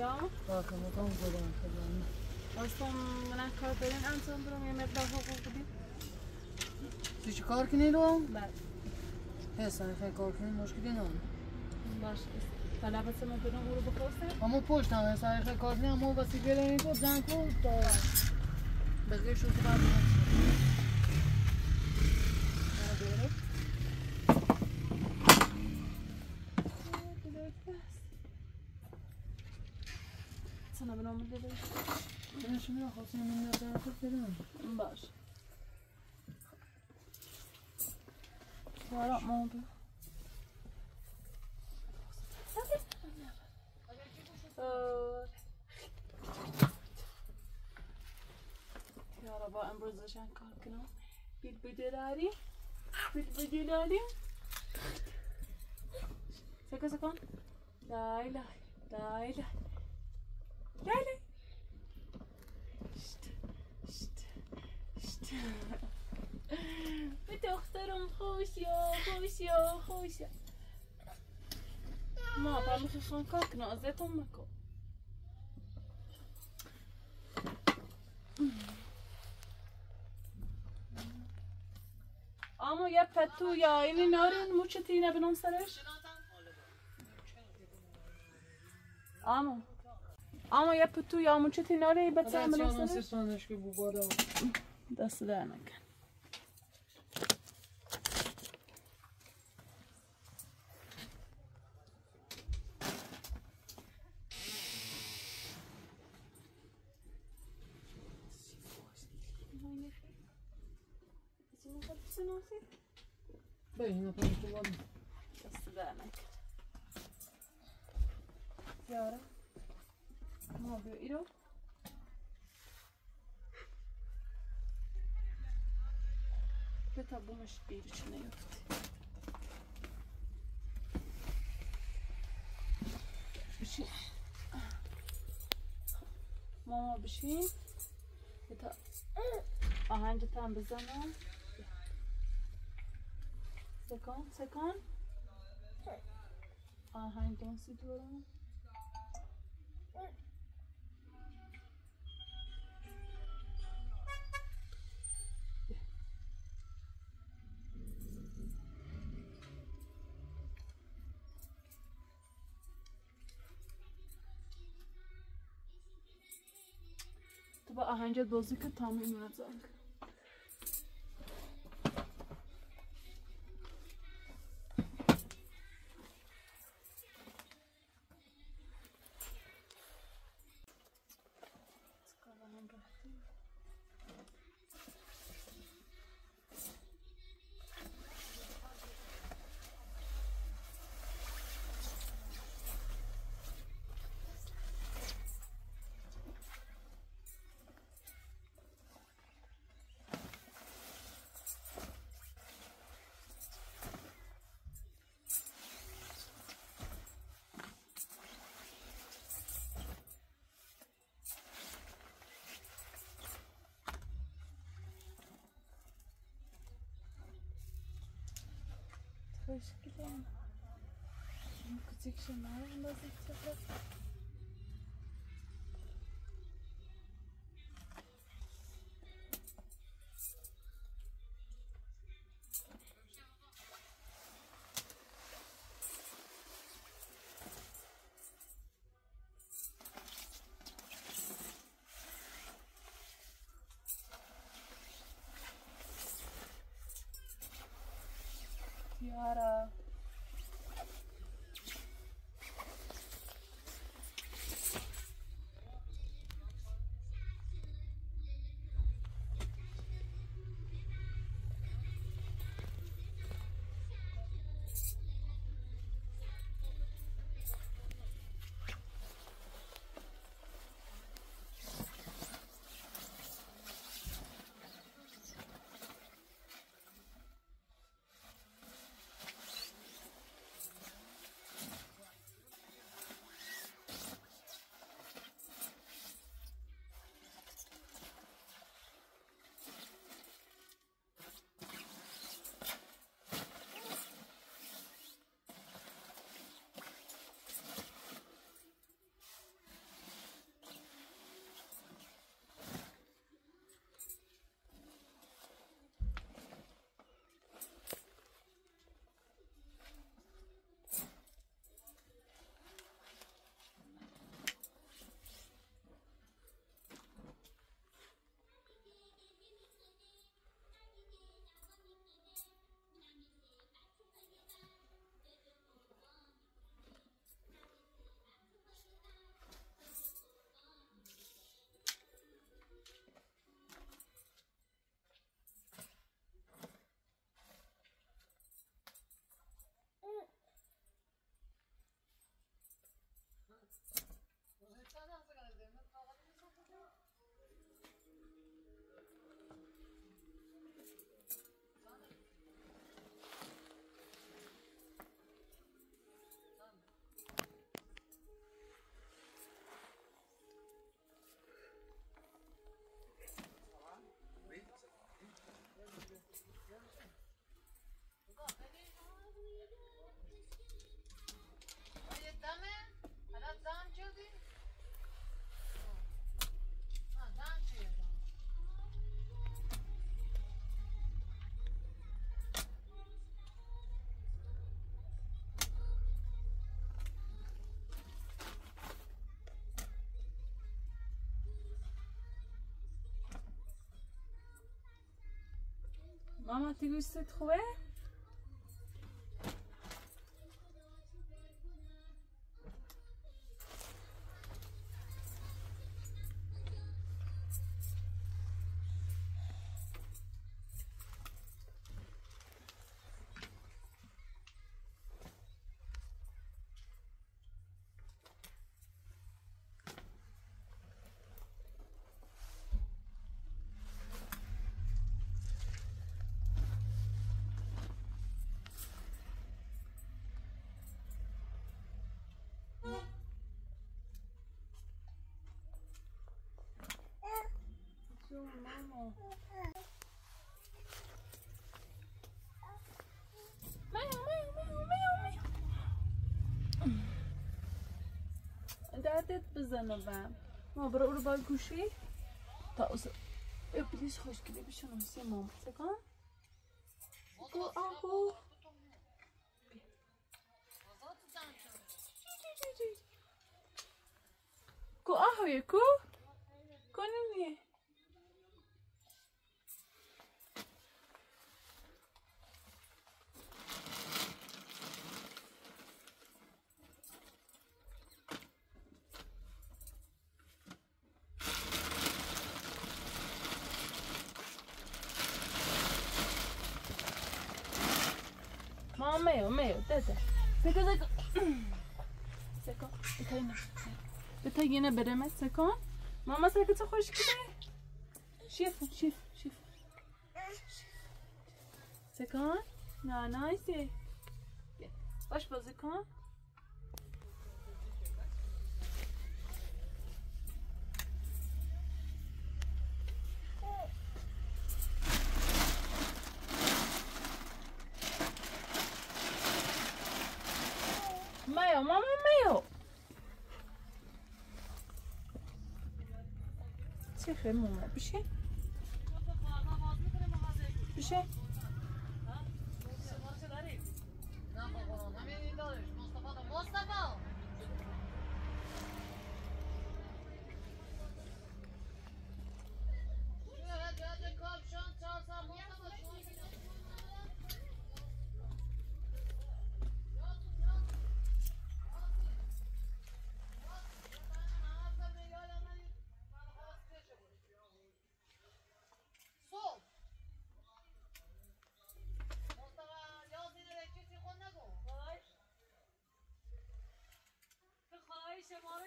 ها؟ باکم کام بودم خدام اصلا من کار دارین انجام برم یه مقدار حقوق بدیم تو چی کار کنی رو؟ بله. حسن خیلی کار کنی مشکلی نداره باش طلب است ما برم او رو بخواستم اما پشت هم حسن خیلی کار کنی اما واسه گره تو زن کن. تا بقیه شد تو بعد başım yok olsun önümde zarafet veremem. Baş. Yarab mı oldu? Yarabı embrozlaşan kalkına. Bir bedelari. Bir bedelari. Sakın sakın. Lay lay. Lay lay. Lay lay. به دخترم خوش یا خوش یا خوش یا. ما با می‌خوای خان کار کنه ازتون مکن اما یه پتو یا اینی نارین موچه تینه بنام سرش. اما اما یه پتو یا موچه تینه ناری بچه بنام من سرش. That's that again. Bem, não tá بومش بیرش نیفتی بشین ماما بشین بتا آهنجت هم بزنم سکان سکان آهنگ دانسی دورم bence dozyka tam imredzak. Başka bir şey mi? Küçük şunlar. Nasıl çıkacak? not a Maman, tu sais trouver جون ماما دردت بزنه بم ما برو رو با گوشی. تا اوز بلیز خوشگلی بشون اوزی ماما سکن گو آهو کردی کو آهوی کو کنونیه ما سکن بتا اینه بتا اینه برمه سکن ماما سکت خوش کنه شیف شیف شیف سکن نه نایسی. باش بازی کن میو ماما میو چه خیلی ماما بشه بشه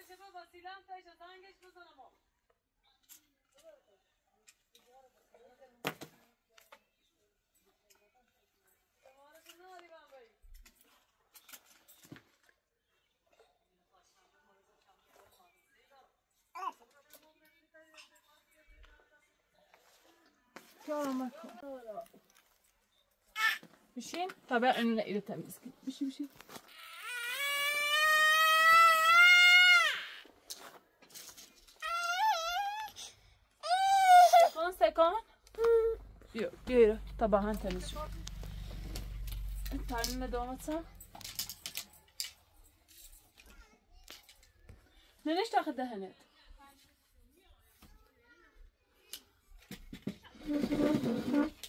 شباب بابا سیلم تایش زنگش بزنم بابا كرمك بشين طبعا أنا إلى تمسك مشي مشي Tabağın temiz şu an. Ne domatsa. من ليش Thank you.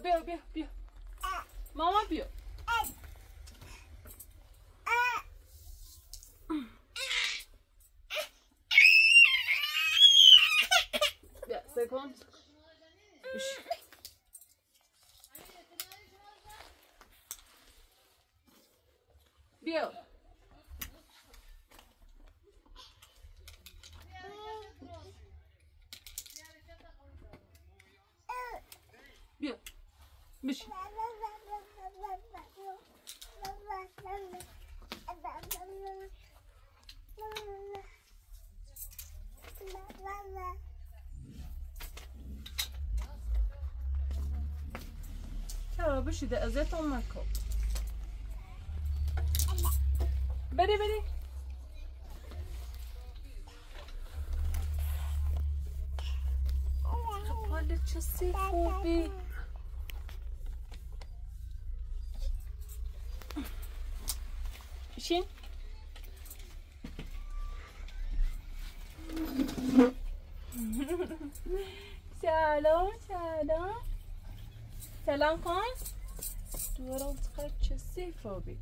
不要不要不要妈妈不要 gitmiş. Ciao, bist du der Ersatz an meinem Kopf? Beri, beri. Kapalı çası, Kobi. بشین سلام سلام. سلام کن دورم چقدر چه خوبی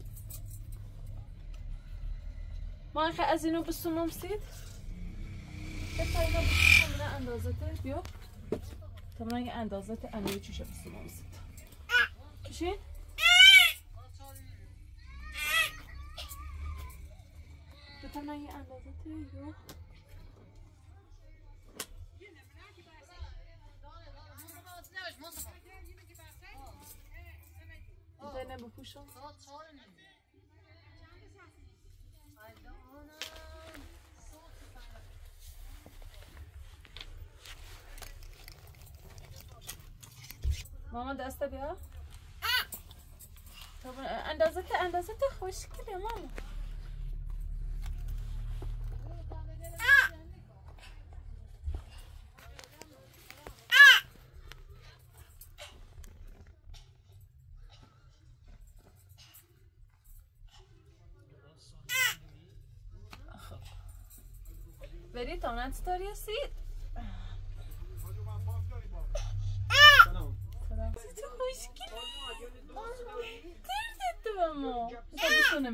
ما خیلی از اینو بسونم سید. بخواهی ما بسونم نه اندازه بیا تا یه اندازه امیر چوشه بسونم سید. بشین بتونم یه اندازه یو زینب بپوشم ماما دسته بیا طب اندازه اندازه خوشگله ماما بری تا چطوری هستید؟ سلام چه خوشگلی تو بسونه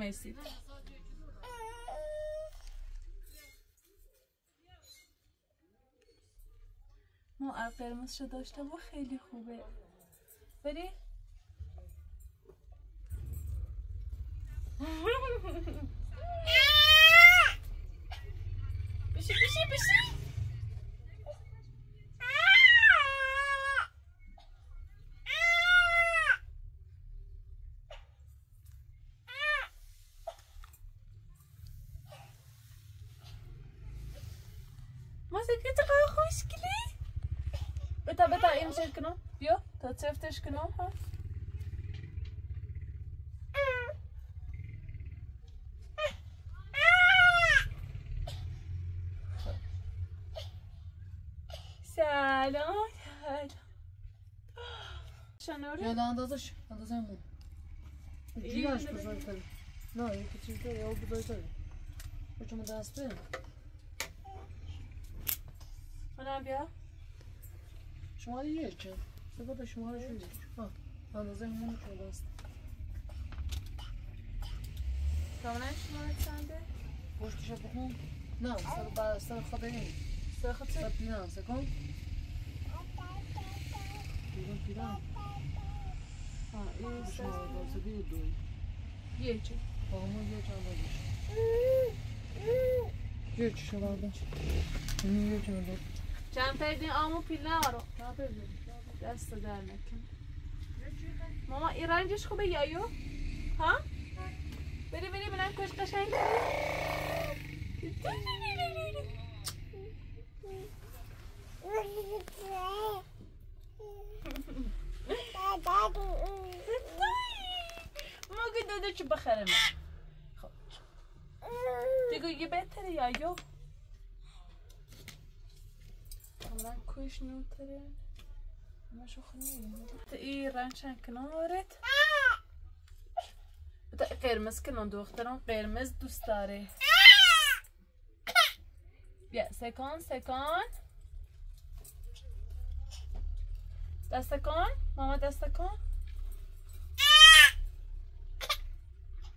ما قرمز شو داشته و خیلی خوبه بری؟ Percy, Was ik het toch al goed, Skilly? Beta, beta, je dat zelf dus knop. شنوری یا اندازش اندازه مون جیگرش بزرگتره نه یکی چیزتره یا بزرگتره بچه دست به منم بیا شما یک سبب شما رو شدید ها اندازه همون شما دست کاملا شما چنده پشتش بخون نه سر با سر خود این سر خود سر پیران سکن پیران پیران ها این شما سر دست بیر دوی یه چی Ha, iyi şu ablası bir duy. Geç. Babama geç ablacığım. Geç şu ablacığım. Geç ablacığım. Çemperdiğin amı pillar o. Ne yapıyorsun? Deste dernek. Mama İranca şu kubbe yayıyor. Ha? Beni beni bilen koş kaşan. ما قد دادش بخره من خب. دیگه یه بهتره یایو کاملا کش نوتره. ما شو خنيني اي رانشان کنارت. بتا قرمز کنان دختران قرمز دوست داره. بیا سکان سکان. دست کن ماما دست کن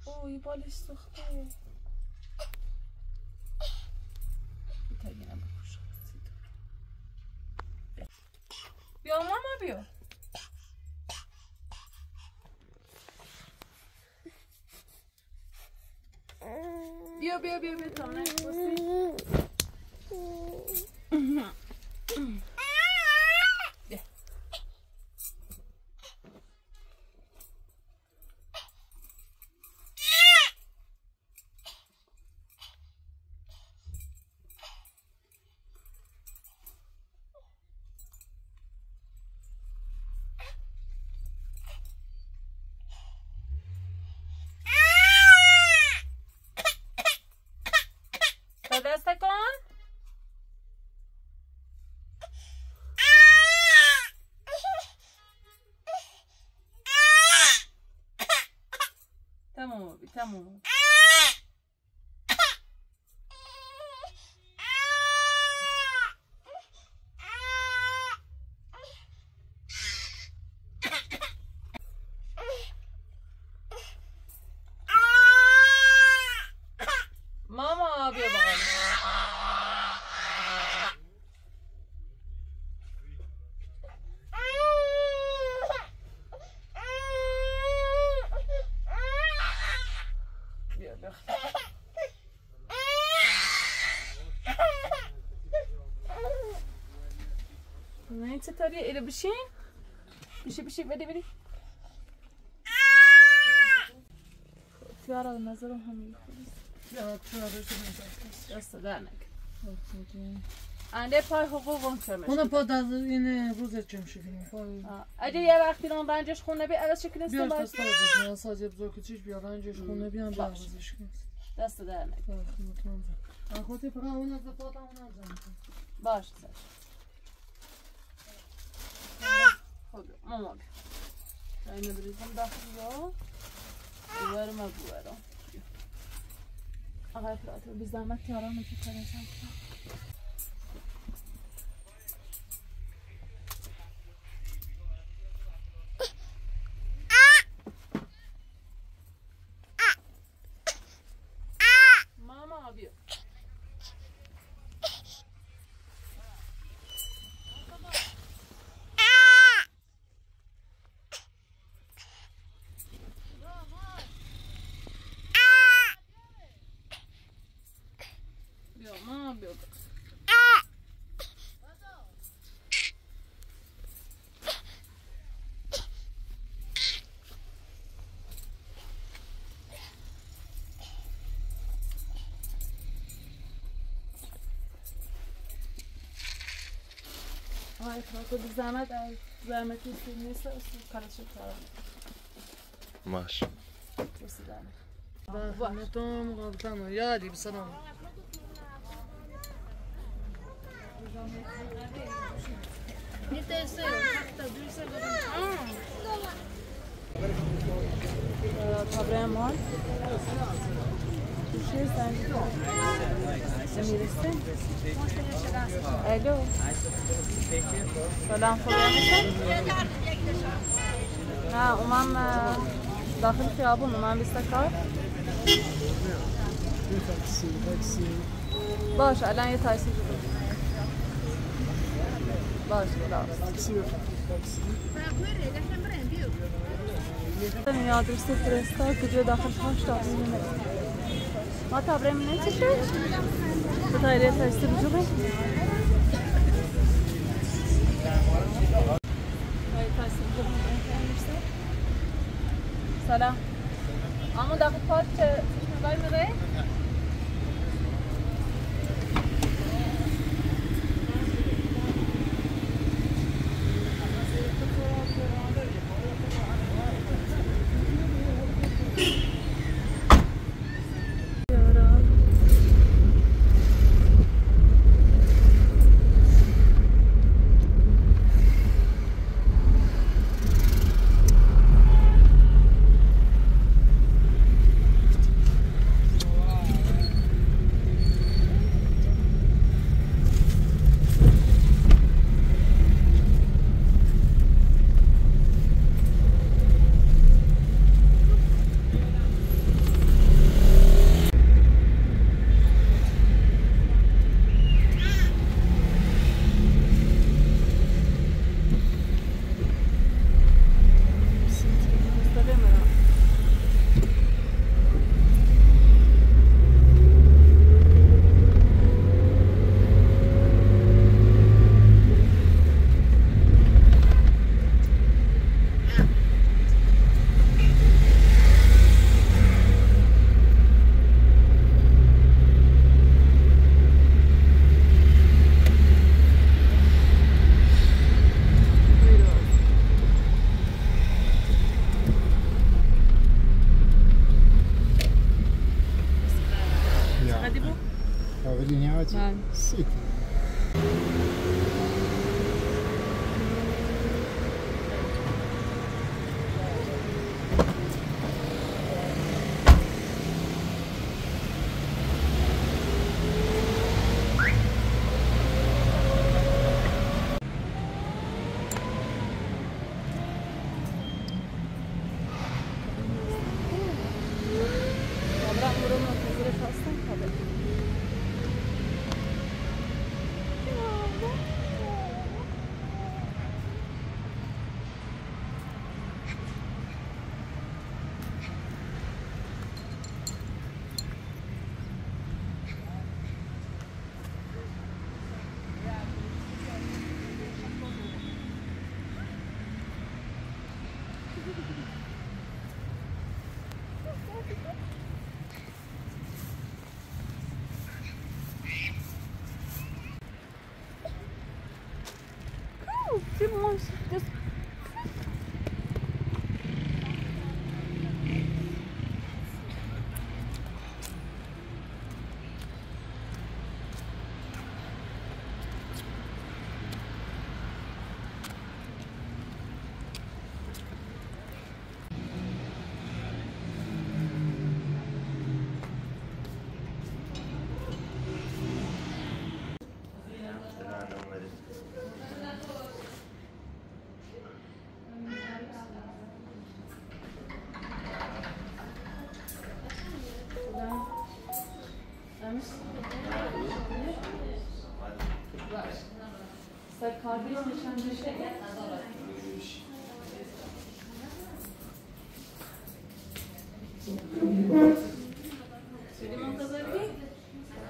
اوی بالش بیا. بیا ماما بیا. بیا بیا بیا بیا تا. amo. بیا اینو بشین بشی بشی بده بده فیاره نظر و همه دست دارنک آن دپای حقوقون شم. اونا پدر اینه روزه چیم شیفیم. اگه یه وقتی رنجش خونه بی ارزشی کنی تو باغ. بیا از اون ساده بذار بیار رنجش خونه بیاندازش کنی. دست دارنک. باشه. خب ماما بیا. اینو بریزم داخل یا ببرم از ببرم آقای پراتو بی زحمت تیارا میشه کنشم Ay kanka bir zahmet al. Zahmet istemiyorsa su karışık falan. Maş. Nasıl zahmet? Rahmetum gavdanu ya diyeyim sana. Ne tersi? Duysa Emirsin. Alo. سلام خوبه میشن؟ نه اومم اه، داخل خیابون اومم بیست کار باش الان یه تاکسی رو باش خلاص این آدرس فرستا کجا داخل Wat haben wir nicht so schön? Das heißt, jetzt heißt es so Selam.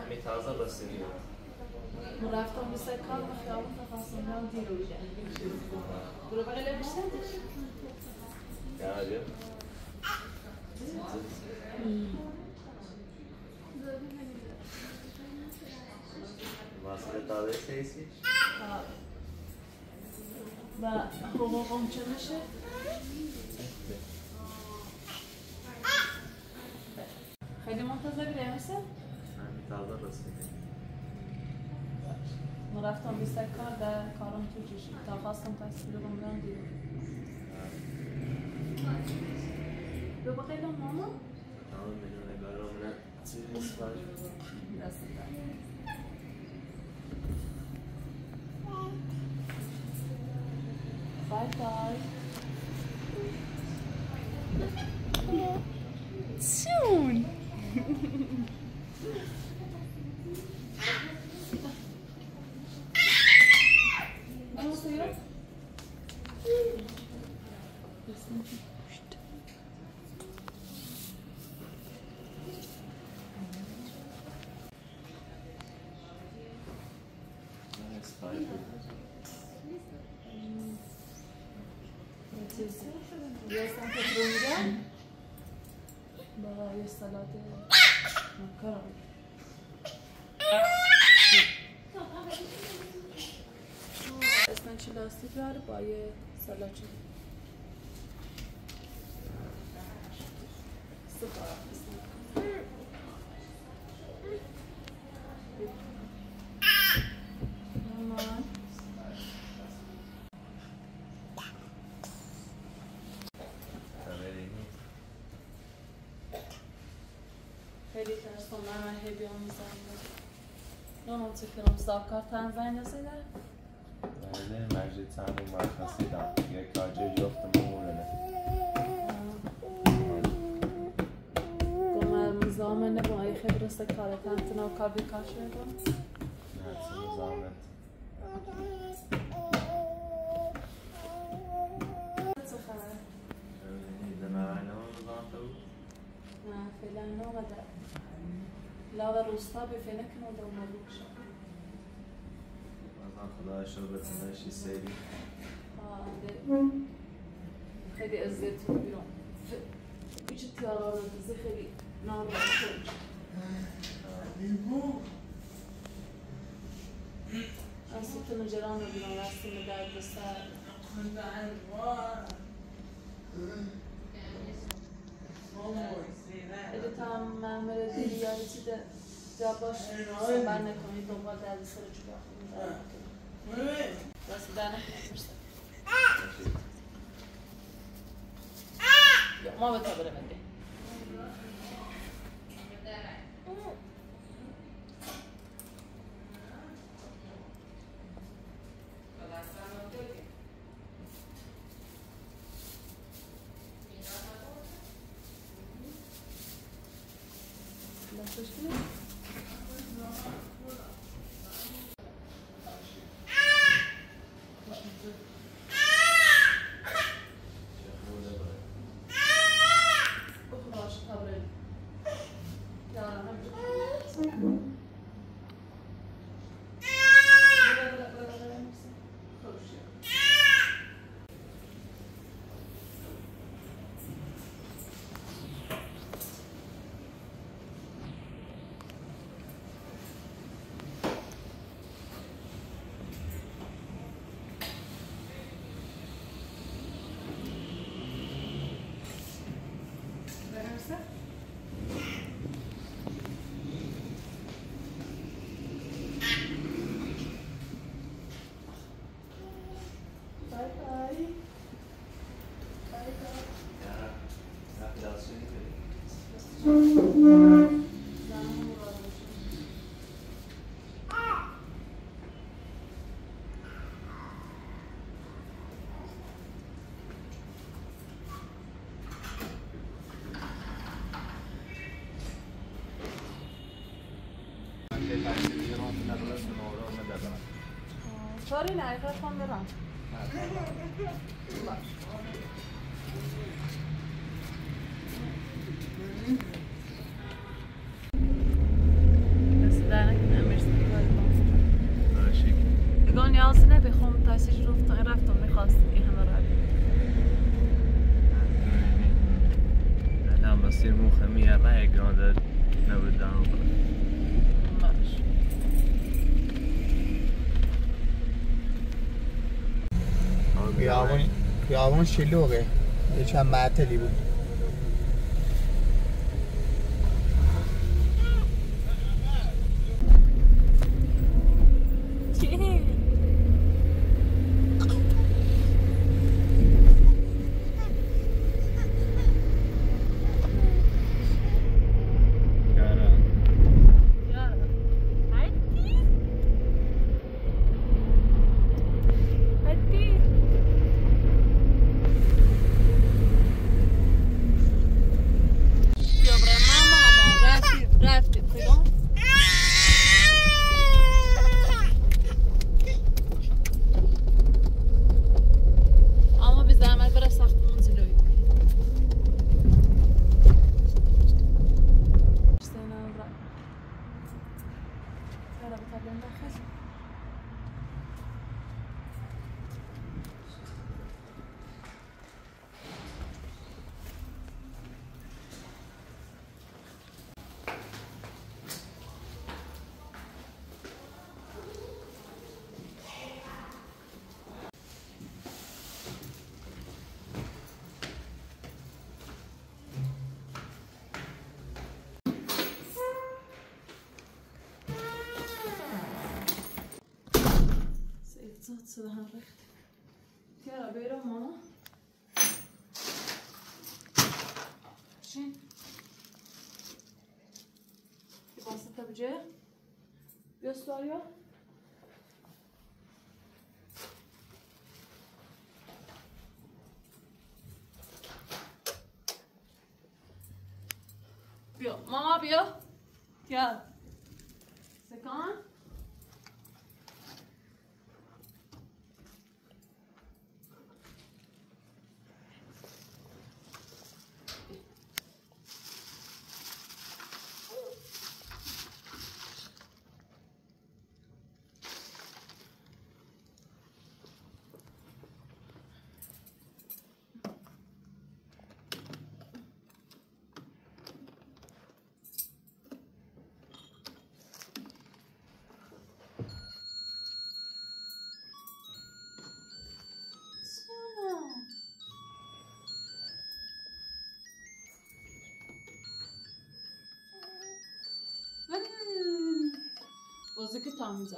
Metaza basılıyor. Murat'tan bize kalma hiyamın kafasından diyor. Gruba gelebilirsin. Yani. Você tá desse aí, Cis? Tá. حقوقم چه میشه؟ خیلی منتظری رمیسه؟ همین تازه رسیدیم من رفتم به سر کار در کارم تو چشم تا خواستم تصویر رو برم دیر به بقیل ماما؟ تمام میدونه برام نه چیزی سفارش دست در. Bye bye. Soon. یه سمت بونگا با یه سلات مکرم اسمنچ لاستیک داره با یه سلات چی من فکرم ساکار تن زنگ رسیده بله چند رو مرکزی دم یک کاجه جفت مورنه گمر زامنه با ای خبرست کار تنتنا و کار بیکار شده لارا الوسطى بفلك خلاص شربت ماشي سيدي هذه الزيتون da sarıcı bakımında. Evet. Nasıl daha ne yapmışsın? Yok, muhabbet haber evet. Başka Sorry, نه ایقا کن برم خیابون خیابون شلوغه. یه چند معطلی بود. soruyor. Yazık ki tam bize.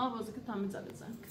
ավոզգը տամեց ալեցանք։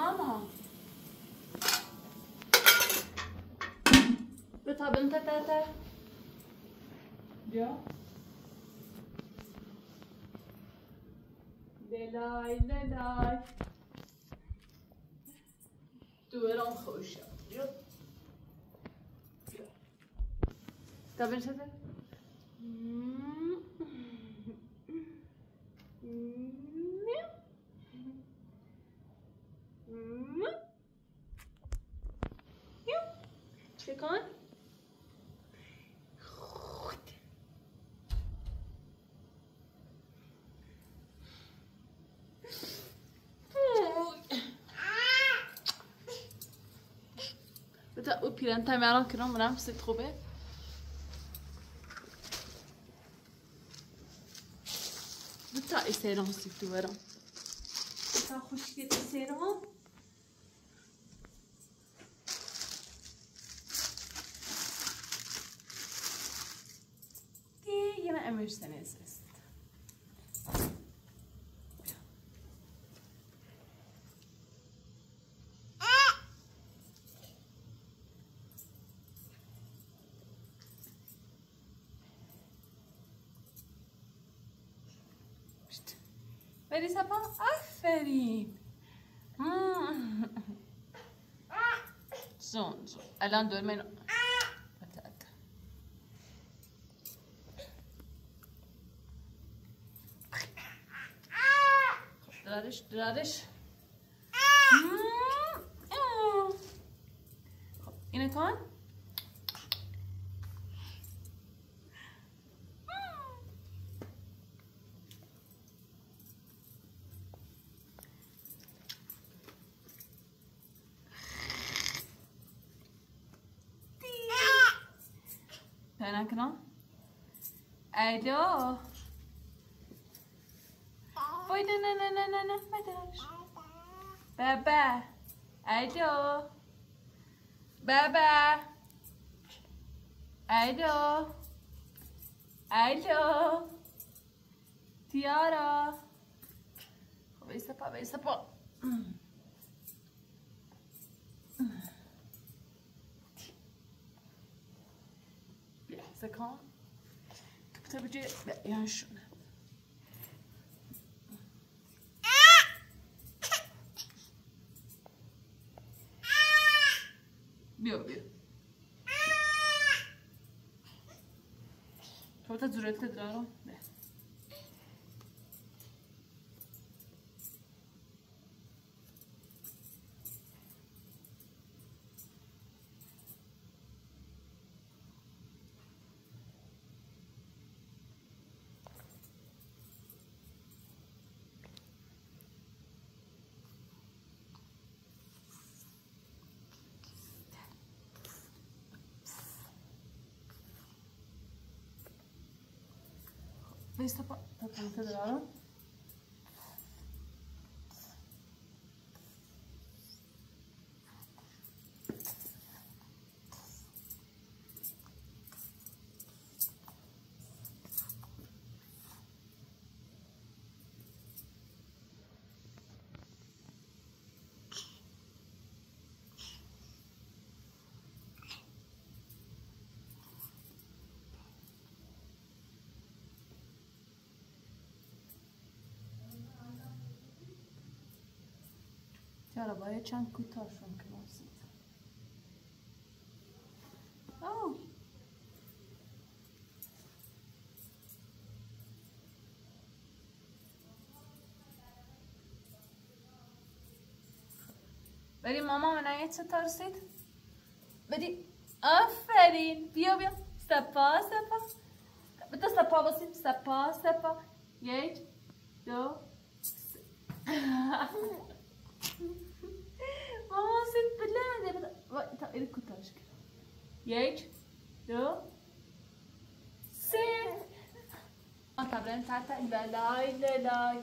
ماما بتهب انت تاتا جا ليلاي ليلاي تو är جا första. Ja. Piranha mais alors que non, madame, c'est trop bête. بترقي سيرهم ستورهم صار خشكة سيرهم برید بابا آفرین. آا سون سون الان دو من آت آت الو وای نه نه نه نه نه نه مدرش بابا الو بابا الو الو تیارا خب ایسا پا ایسا Tabii ki yani şuna. Biyo biyo. Torta züretlidir Aron. Ve. Foi isso, tá, tá, tá, tá, tá, tá, tá, tá, چرا باید چند کوتاهشون کنم سید آه بری ماما من یه چه ترسید بری آفرین بیا بیا سپا سپا بتا سپا باسید سپا سپا یک دو سه. یک دو سه آن تبرین تحت لالای لالای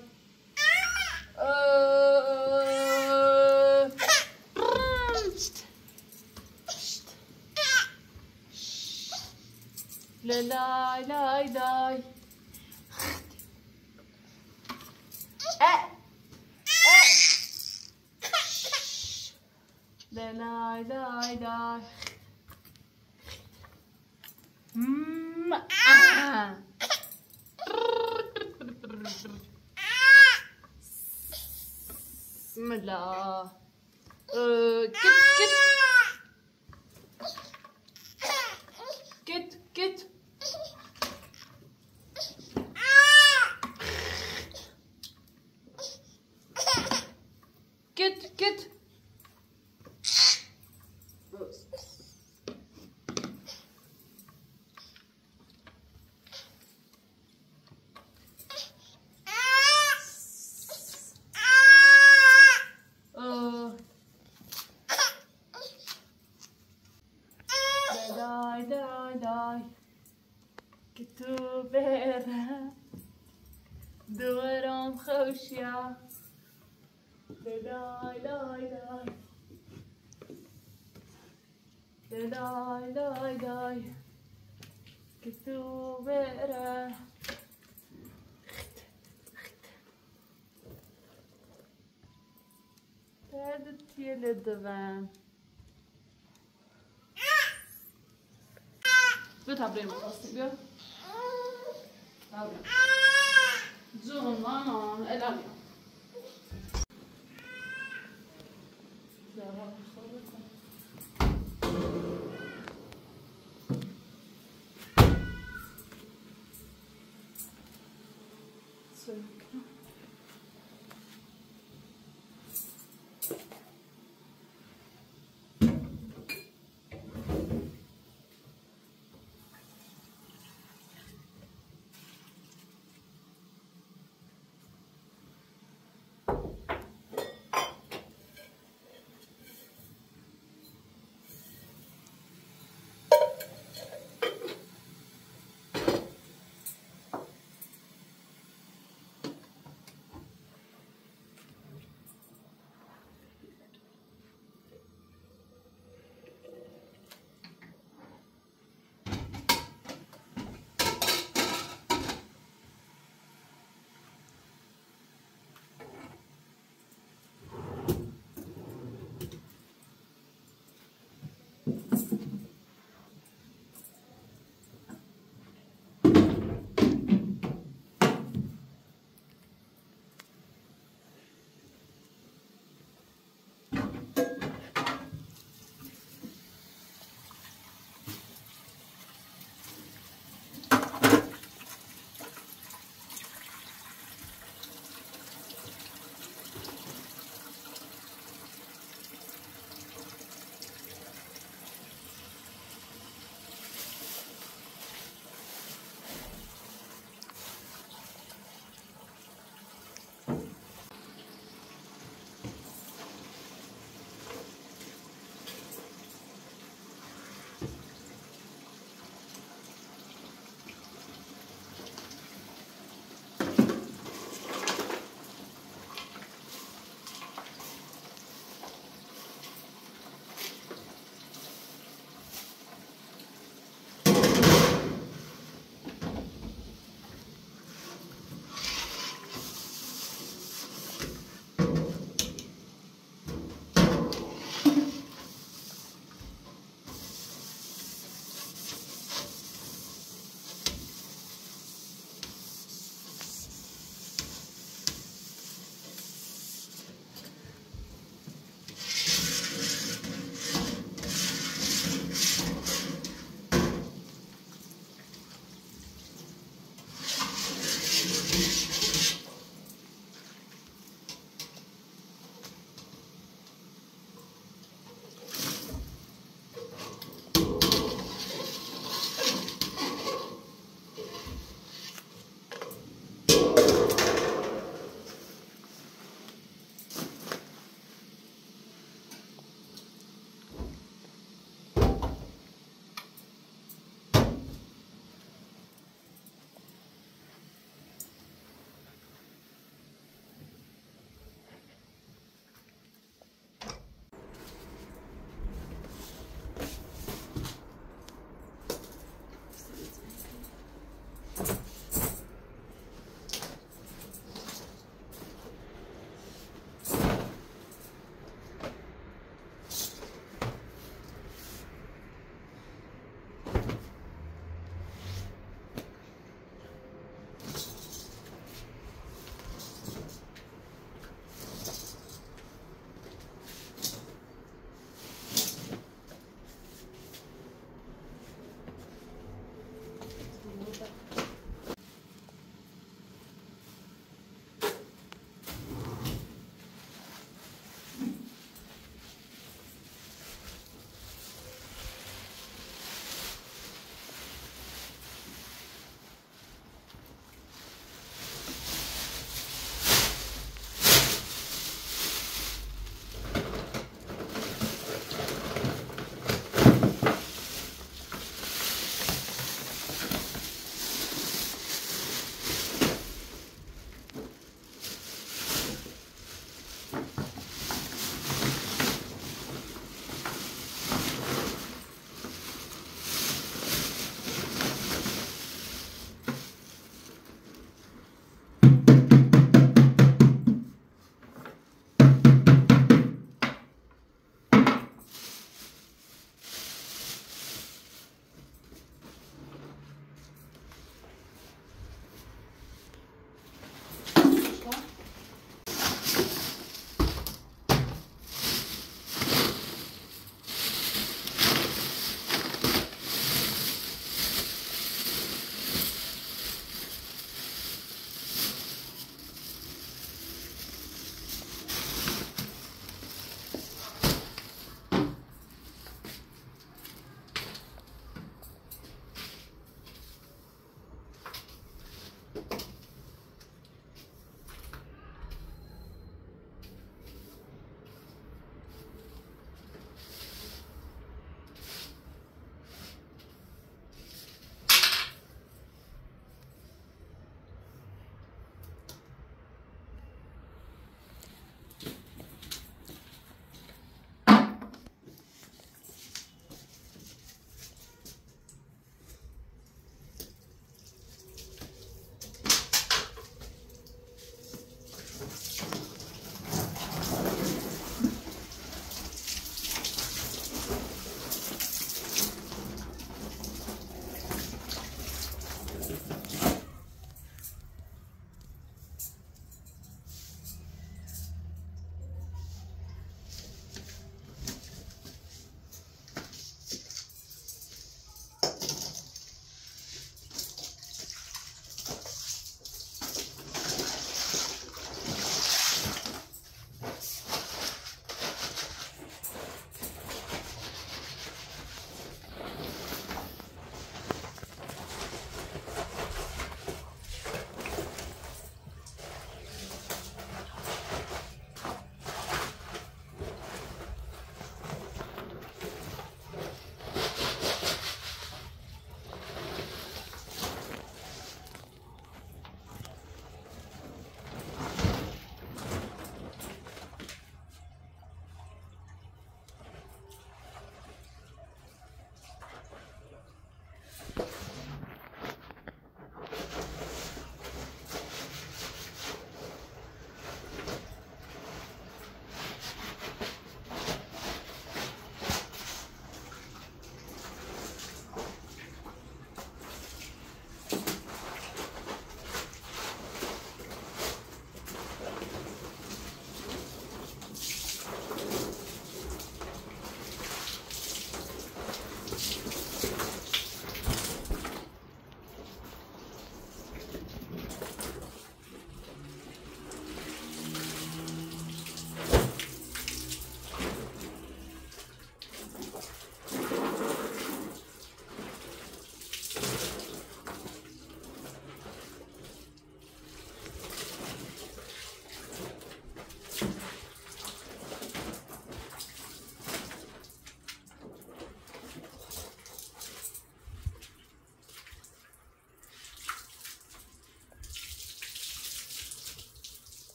آه. شت. شت. لالای لای لای اه. اه. Hmm, ah. ah. ah. Bismillah. Uh, the van. Wird hab den was gell? Zoom, Mama, I love you.